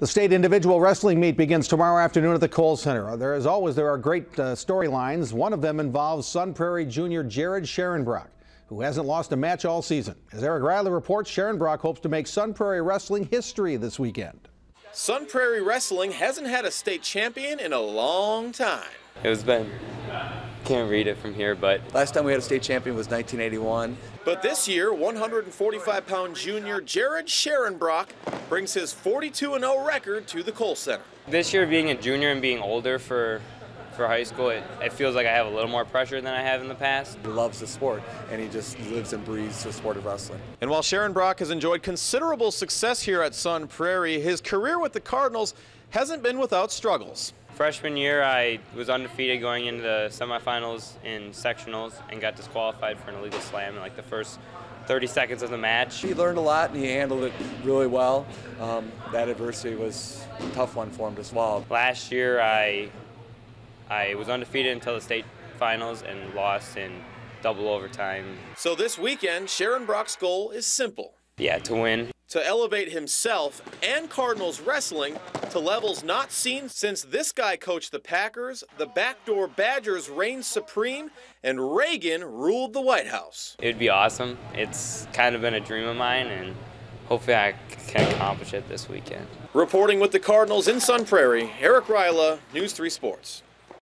The state individual wrestling meet begins tomorrow afternoon at the Kohl Center. There, as always, there are great uh, storylines. One of them involves Sun Prairie junior Jared Scharenbrock, who hasn't lost a match all season. As Eric Riley reports, Scharenbrock hopes to make Sun Prairie wrestling history this weekend. Sun Prairie Wrestling hasn't had a state champion in a long time. It was been can't read it from here, but last time we had a state champion was 1981. But this year, 145-pound junior Jared Scharenbrock brings his 42-0 record to the Kohl Center. This year, being a junior and being older for for high school, it, it, feels like I have a little more pressure than I have in the past. He loves the sport, and he just lives and breathes the sport of wrestling. And while Scharenbrock has enjoyed considerable success here at Sun Prairie, his career with the Cardinals hasn't been without struggles. Freshman year, I was undefeated going into the semifinals in sectionals and got disqualified for an illegal slam in like the first 30 seconds of the match. He learned a lot and he handled it really well. Um, that adversity was a tough one for him to swallow. Last year, I I was undefeated until the state finals and lost in double overtime. So this weekend, Scharenbrock's goal is simple. Yeah, to win to elevate himself and Cardinals wrestling to levels not seen since this guy coached the Packers, the backdoor Badgers reigned supreme, and Reagan ruled the White House. It would be awesome. It's kind of been a dream of mine, and hopefully I can accomplish it this weekend. Reporting with the Cardinals in Sun Prairie, Eric Riley, News 3 Sports.